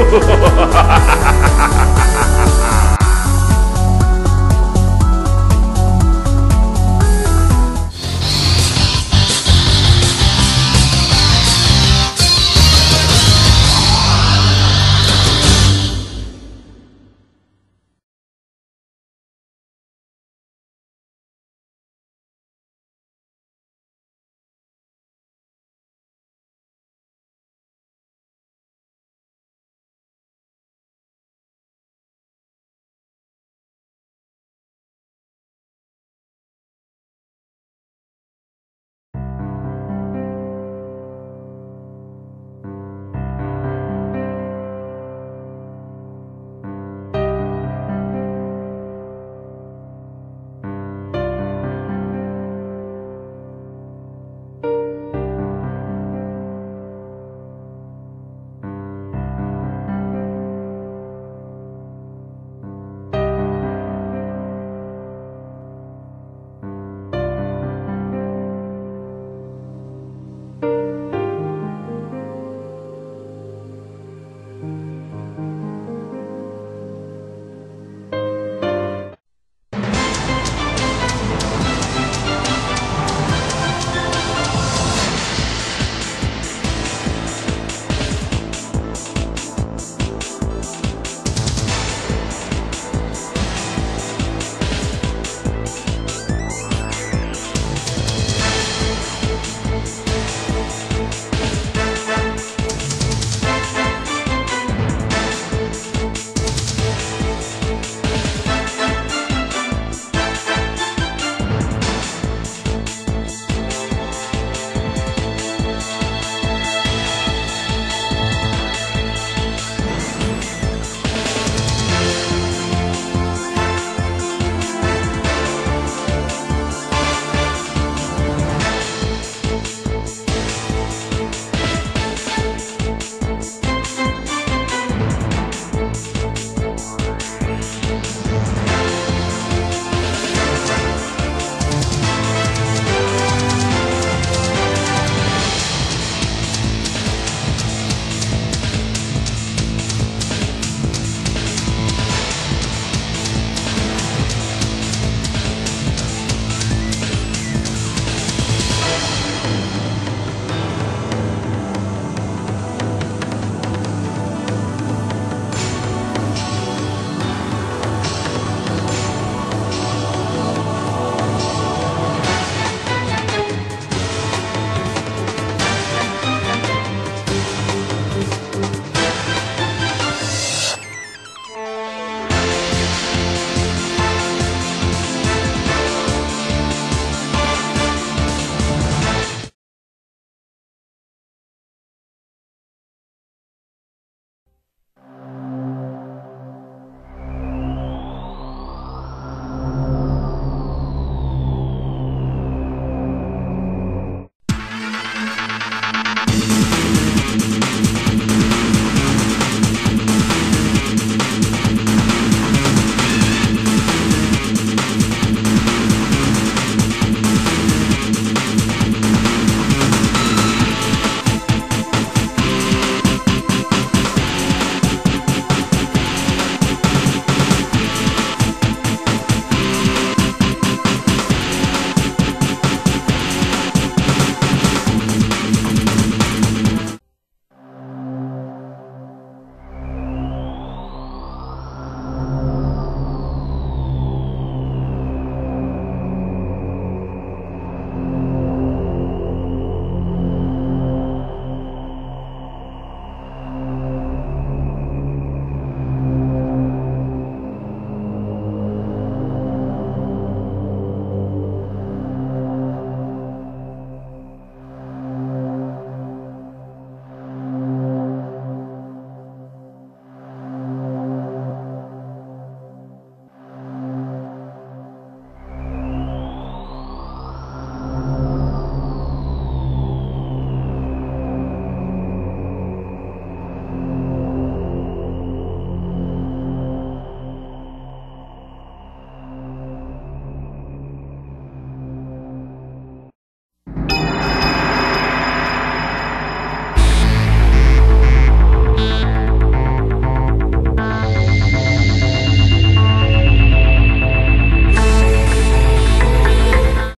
哈哈哈哈哈哈。